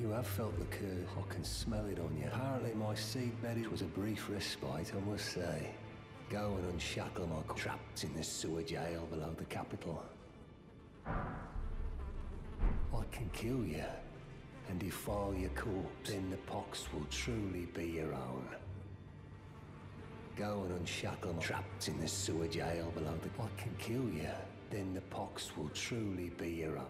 You have felt the curse. I can smell it on you. Apparently my seedbed was a brief respite, I must say. Go and unshackle my traps trapped in the sewer gaol below the capital. I can kill you and defile your corpse. Then the pox will truly be your own. Go and unshackle my trapped in the sewer gaol below the. I can kill you. Then the pox will truly be your own.